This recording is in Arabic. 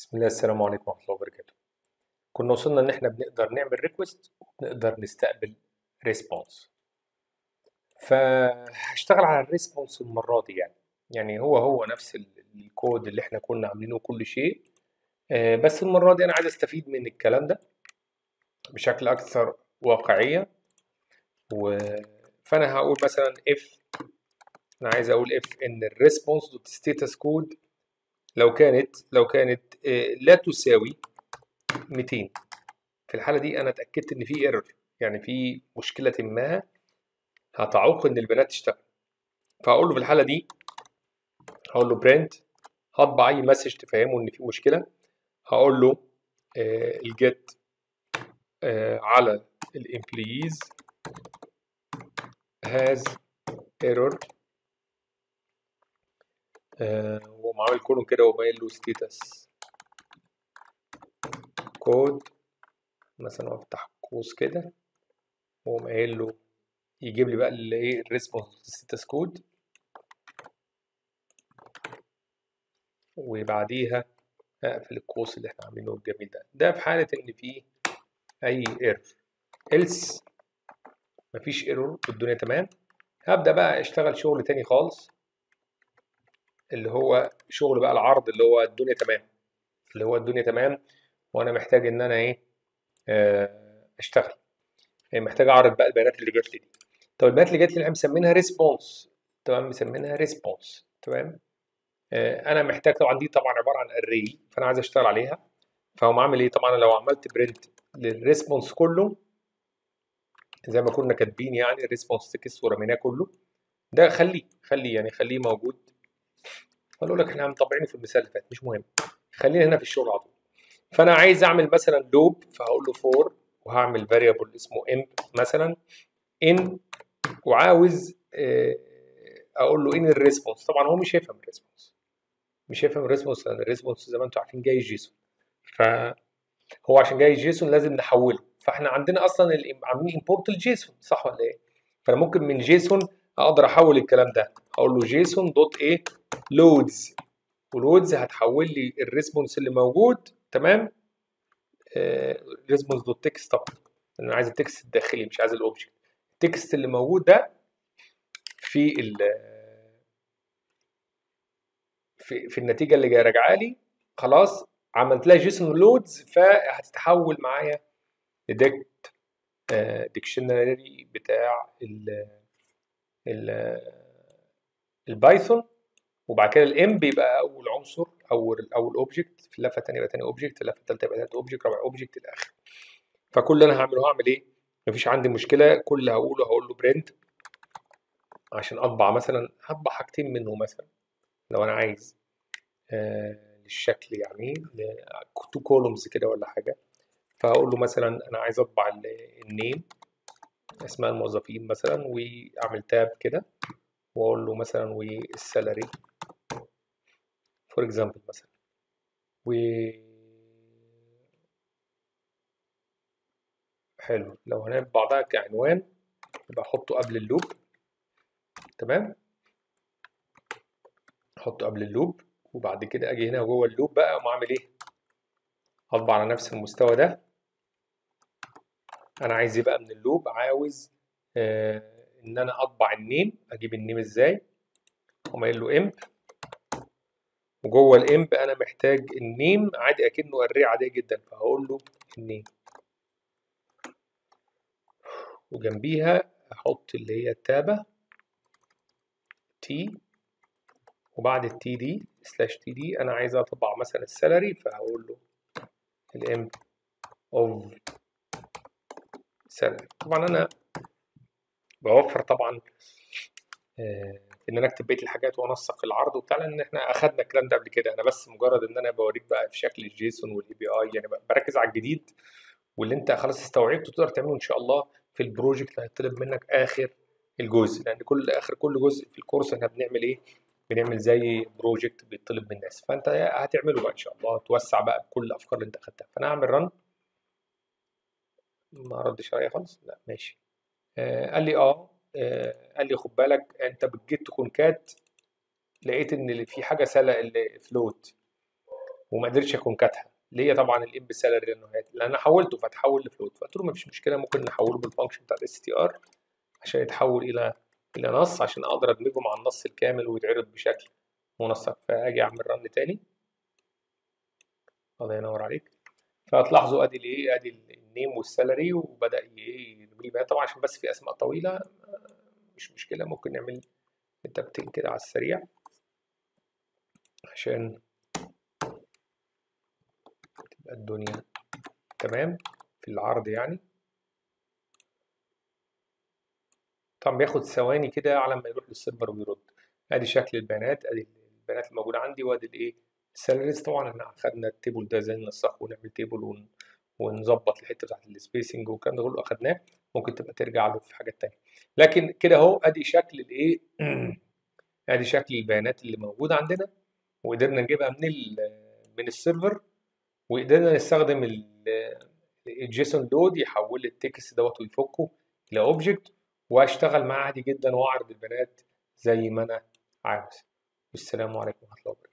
بسم الله السلام عليكم ورحمة الله وبركاته. كنا وصلنا إن إحنا بنقدر نعمل request وبنقدر نستقبل response فهشتغل على ال response المرة دي يعني. يعني هو هو نفس ال- الكود اللي إحنا كنا عاملينه كل شيء. آه، بس المرة دي أنا عايز أستفيد من الكلام ده بشكل أكثر واقعية. و... فأنا هقول مثلا if أنا عايز أقول if إن ال response dot status code لو كانت لو كانت آه، لا تساوي 200 في الحالة دي أنا اتأكدت إن في error يعني في مشكلة ما هتعوق إن البيانات تشتغل. فهقول له في الحالة دي هقول له print هطبع أي message تفهمه إن في مشكلة. هقول له ال get على ال employees has error. آه، وقوم عامل colon كده وقايل له status code مثلا أفتح قوس كده وأقوم قايل له يجيب لي بقى الايه ال response status code وبعديها أقفل القوس اللي إحنا عاملينه الجميل ده. ده في حالة إن في أي error else مفيش error والدنيا تمام. هبدأ بقى أشتغل شغل تاني خالص. اللي هو شغل بقى العرض اللي هو الدنيا تمام. اللي هو الدنيا تمام وأنا محتاج إن أنا إيه آه، أشتغل. يعني محتاج أعرض بقى البيانات اللي جات لي دي. طب البيانات اللي جات لي إحنا مسمينها response تمام؟ مسمينها response تمام؟ آه، أنا محتاج طبعا دي طبعا عبارة عن array فأنا عايز أشتغل عليها. فهقوم عامل إيه؟ طبعا لو عملت print لل response كله زي ما كنا كاتبين يعني ال response text ورميناه كله ده خليه خليه يعني خليه موجود. أقول لك إحنا مطبعينه في المثال اللي فات مش مهم. خلينا هنا في الشغل على طول. فأنا عايز أعمل مثلا loop فهقول له for وهعمل variable اسمه emp مثلا in وعاوز آه، أقول له in ال response طبعا هو مش هيفهم ال response مش هيفهم ال response لأن ال response زي ما أنتم عارفين جاي JSON. فهو عشان جاي JSON لازم نحوله. فإحنا عندنا أصلا عاملين import ال JSON صح ولا إيه؟ فأنا ممكن من JSON أقدر احول الكلام ده. أقول له JSON dot إيه loads. و loads هتحول لي ال response اللي موجود تمام؟ response dot text طبعا. أنا عايز ال text الداخلي مش عايز ال object. ال text اللي موجود ده في ال في, في النتيجة اللي جاية راجعة لي. خلاص عملت لها JSON loads فهتتحول معايا ل dict dictionary بتاع ال ال Python وبعد كده ال emp بيبقى أول عنصر أو اول object في اللفة الثانية يبقى ثاني object اللفة الثالثه يبقى ثالث object رابع object الآخر فكل اللي أنا هعمله هعمل إيه؟ مفيش عندي مشكلة كل اللي هقوله هقول له print عشان أطبع مثلا هطبع حاجتين منه مثلا. لو أنا عايز آه للشكل يعني two columns كده ولا حاجة. فهقول له مثلا أنا عايز أطبع ال- name أسماء الموظفين مثلا وأعمل tab كده وأقول له مثلا وال salary for example مثلا. و حلو. لو هنعمل بعضها كعنوان يبقى أحطه قبل ال loop. تمام؟ أحطه قبل ال loop وبعد كده أجي هنا جوه ال loop بقى أقوم اعمل إيه؟ أطبع على نفس المستوى ده. أنا عايز إيه بقى من ال loop عاوز آه إن أنا أطبع ال name. أجيب ال name إزاي؟ أقوم قايل له emp. وجوه ال emp أنا محتاج ال name عادي أكنه array عاديه جدا. فهقول له ال name. وجنبيها أحط اللي هي ال tab T وبعد ال T دي slash T دي أنا عايز أطبع مثلا ال salary فهقول له ال emp of salary طبعا أنا بوفر طبعا آه، إن أنا أكتب بقية الحاجات وأنسق العرض وبتاع لأن إحنا أخدنا الكلام ده قبل كده. أنا بس مجرد إن أنا بوريك بقى في شكل ال JSON وال API يعني بركز على الجديد واللي أنت خلاص استوعبته تقدر تعمله إن شاء الله في ال project اللي هيطلب منك آخر الجزء. لأن كل آخر كل جزء في الكورس إحنا بنعمل إيه؟ بنعمل زي project بيطلب من الناس. فأنت هتعمله بقى إن شاء الله توسع بقى بكل الأفكار اللي أنت أخدتها. فأنا هعمل run ما ردش عليا خالص لا ماشي. آه قال لي آه آه، قال لي خد بالك أنت جيت ت concat لقيت إن في حاجة سلق اللي float وما قدرتش ا concat ها ليه طبعا ال emp salary لأنه لأن أنا حولته فتحول ل float فقلت له مفيش مشكلة ممكن نحوله بال function بتاع ال str عشان يتحول إلى إلى نص عشان أقدر أدمجه مع النص الكامل ويتعرض بشكل منسق فأجي أعمل run تاني. الله ينور عليك. فهتلاحظوا ادي الايه ادي ال name وال salary وبدأ إيه طبعا عشان بس في أسماء طويلة مش مشكلة ممكن نعمل tab تين كده على السريع. عشان تبقى الدنيا تمام في العرض يعني. طبعا بياخد ثواني كده على ما يروح لل server ويرد. ادي شكل البيانات ادي البيانات الموجودة عندي وادي الايه ال salaries طبعا إحنا أخدنا ال table ده إزاي ننسخه ونعمل table one... ونظبط الحتة بتاعت ال spacing والكلام ده كله أخدناه ممكن تبقى ترجع له في حاجات تانية. لكن كده أهو أدي شكل الايه أدي شكل البيانات اللي موجودة عندنا وقدرنا نجيبها من من ال server وقدرنا نستخدم ال JSON load يحول ال text دوت ويفكه إلى object وأشتغل معاه عادي جدا وأعرض البيانات زي ما أنا عاوز. والسلام عليكم ورحمة الله وبركاته.